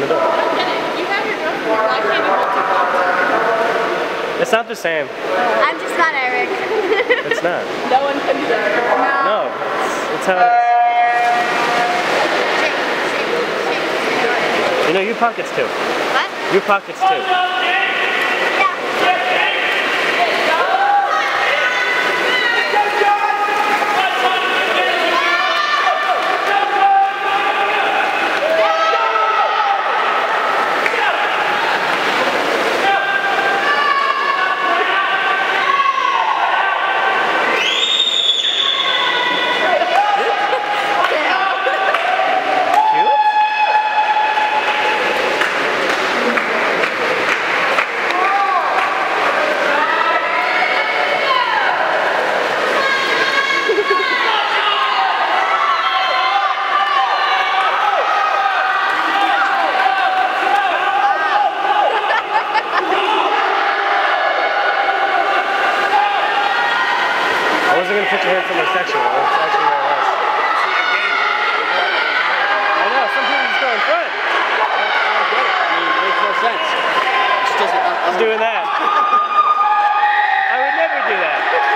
open. You have your. Why can't you It's not the same. I'm just not Eric. it's not. No one can do that. No. No. It's, how it is. You know, you pockets too. What? You pockets too. wasn't going to put your hand from a section. I know, get it. I mean, it makes no sense. It just doesn't. I'm doing that. I would never do that.